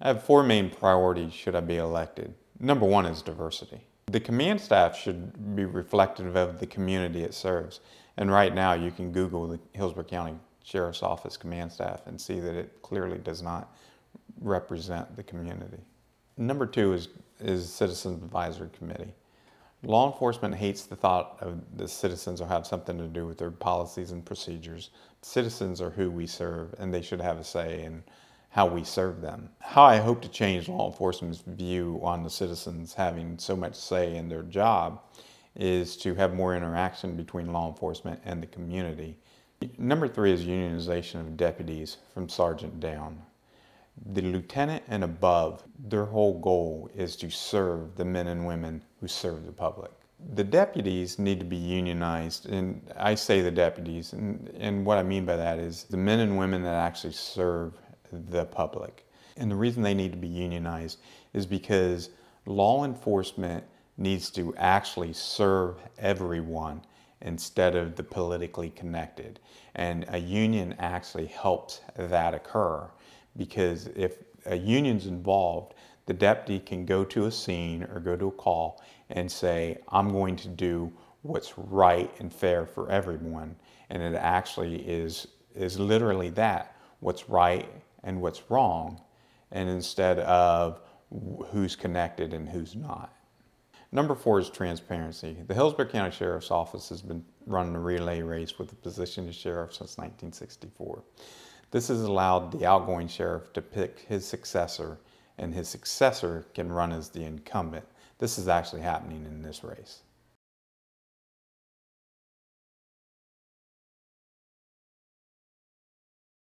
I have four main priorities should I be elected. Number one is diversity. The command staff should be reflective of the community it serves. And right now you can Google the Hillsborough County Sheriff's Office command staff and see that it clearly does not represent the community. Number two is, is Citizens Advisory Committee. Law enforcement hates the thought of the citizens will have something to do with their policies and procedures. Citizens are who we serve and they should have a say in how we serve them. How I hope to change law enforcement's view on the citizens having so much say in their job is to have more interaction between law enforcement and the community. Number three is unionization of deputies from sergeant down. The lieutenant and above, their whole goal is to serve the men and women who serve the public. The deputies need to be unionized, and I say the deputies, and, and what I mean by that is the men and women that actually serve the public. And the reason they need to be unionized is because law enforcement needs to actually serve everyone instead of the politically connected. And a union actually helps that occur because if a union's involved, the deputy can go to a scene or go to a call and say, I'm going to do what's right and fair for everyone. And it actually is, is literally that, what's right and what's wrong, and instead of who's connected and who's not. Number four is transparency. The Hillsborough County Sheriff's Office has been running a relay race with the position of sheriff since 1964. This has allowed the outgoing sheriff to pick his successor, and his successor can run as the incumbent. This is actually happening in this race.